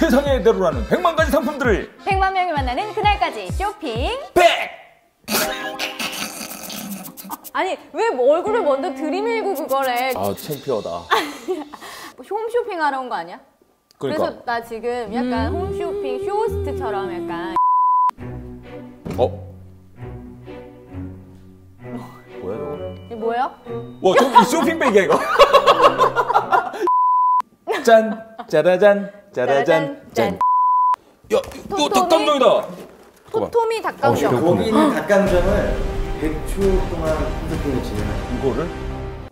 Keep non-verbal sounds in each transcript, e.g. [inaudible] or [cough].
세상의 대로라는 100만 가지 상품들을 100만 명이 만나는 그날까지 쇼핑. 100! 아니 왜 얼굴을 먼저 들이밀고 그거래? 아 창피하다. [laughs] 홈쇼핑 하러 온 거 아니야? 그러니까 그래서 나 지금 약간 홈쇼핑 쇼호스트처럼 약간 어? 뭐야 이거? 이게 뭐야? 와, 저기 쇼핑백이야 이거. [laughs] 짠, 짜라잔, 짜라잔, 짠. 야, 이거? 닭감정이다. 잠깐만. 토토미 닭강정. 어, 거기 있는 닭강정을 100초 동안 홈쇼핑을 진행합니다. 이거를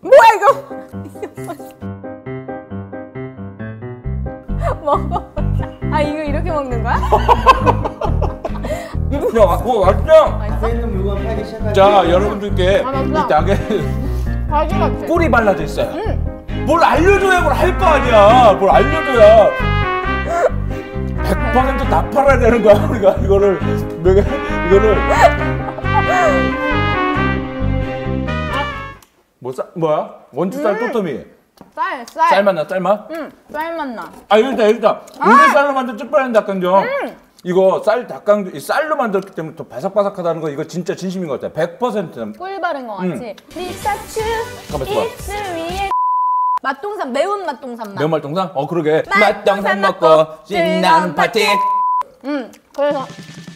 뭐야 이거? [laughs] 먹어. 아 이거 이렇게 먹는 거야? [laughs] 야, 와, 맛있다. 앞에 있는 물건 팔기 시작할 자, 때 여러분들께 아. 이 닭에. [laughs] 꿀이 발라져 있어요. 뭘 알려줘야 뭘 할 거 아니야. 뭘 알려줘야. 100%다 팔아야 되는 거야. 우리가 [laughs] 이거를 내가 이거를 뭐 쌀, 뭐야? 원주쌀 또또미 쌀, 쌀. 쌀 맛나 쌀 맛? 응, 쌀 맛나. 아 일단 일단 우리 쌀로 만든 찌빠른 닭강정 이거 쌀 닭강정 이 쌀로 만들었기 때문에 더 바삭바삭하다는 거 이거 진짜 진심인 것 같아 100%는 꿀 바른 거 같지? 리사츄 가만 있어봐. 입술 위에 맛동산 매운 맛동산 맛. 매운말 동상? 어 그러게 맛동산 맛동산 먹고 신나는 파티 응. 그래서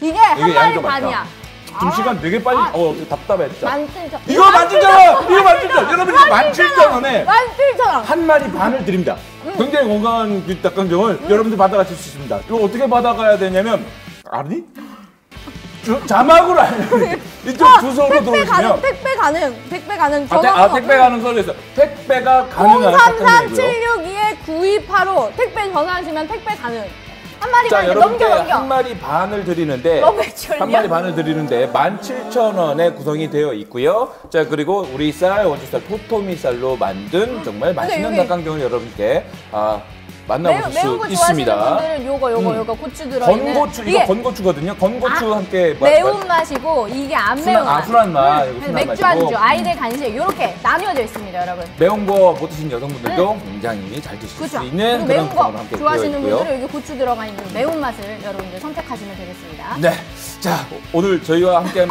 이게 한 마리. 반이야. 지금 시간 되게 빨리 어 답답해 진짜 만칠천. 이거 만칠천원 이거 만칠천 여러분 이거 만칠천 원에 만칠천. 한 마리 반을 드립니다. 굉장히 건강한 그 닭강정을 여러분들 받아가실 수 있습니다. 이거 어떻게 받아가야 되냐면 아니? 저- 자막으로 알려 이쪽 주소로 어, 택배 가능, 들어오시면 택배 가능, 택배 가능. 아, 태- 아 택배 가는 소리에서 택배가 가능한 닭강정이고요. 033-762에 9285 택배 전화하시면 택배 가능. 한 마리 자 여러분께 넘겨 넘겨. 한 마리 반을 드리는데 쫄려. 한 마리 반을 드리는데 17,000원에 구성이 되어 있고요. 자 그리고 우리 쌀 원주쌀 토토미 쌀로 만든 정말 맛있는 여기- 닭강정을 여러분께 아, 만나보실 매운, 매운 거 수 있습니다. 분들은 요거 요거 음. 요거 고추 들어 있는 건고추 이거 건고추거든요. 건고추 함께 마- 매운 마- 맛이고 이게 안 매운 아, 맛. 순한 맛. 그래서 순한 맥주 맛이고. 안주, 아이들 간식 이렇게 나뉘어져 있습니다, 여러분. 매운 거 못 드신 여성분들도 굉장히 잘 드실 그렇죠. 수 있는 매운 거 함께 좋아하시는. 분들은 여기 고추 들어가 있는 매운 맛을 여러분들 선택하시면 되겠습니다. 네, 자 오늘 저희와 함께한